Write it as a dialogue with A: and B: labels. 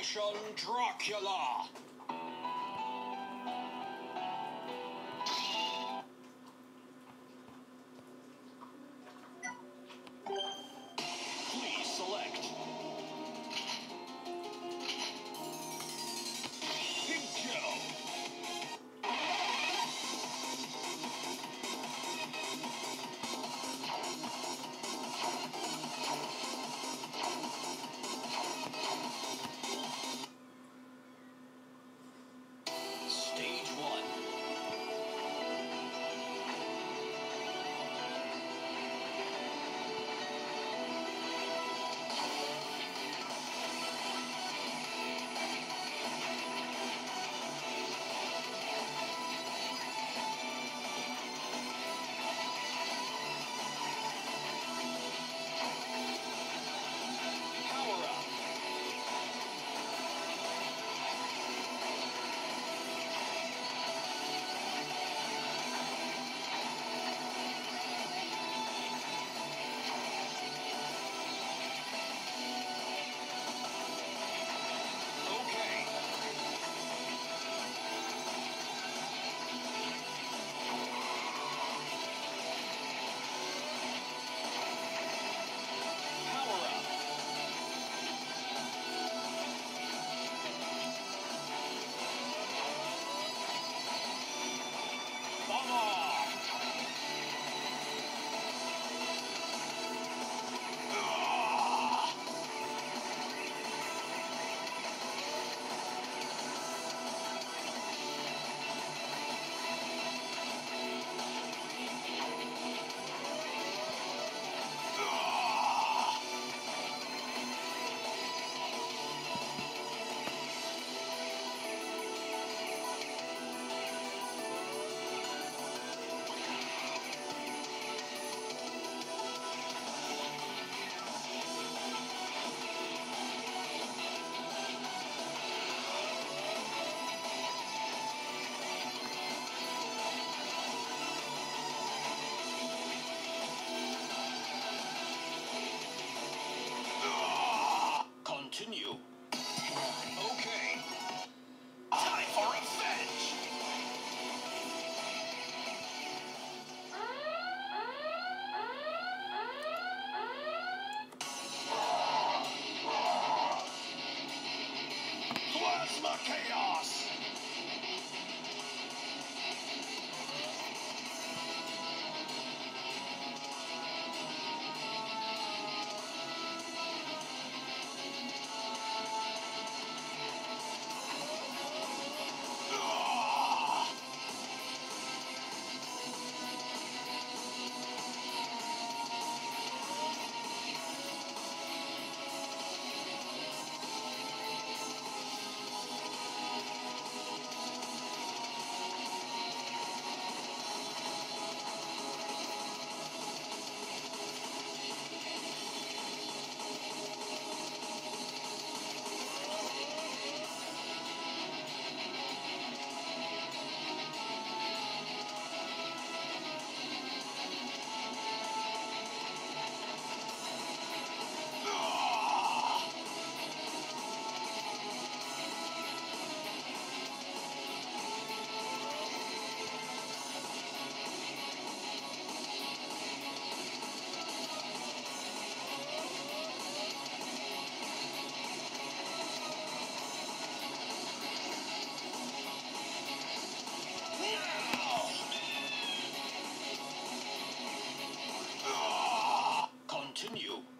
A: Operation Dracula. Continue. Continue.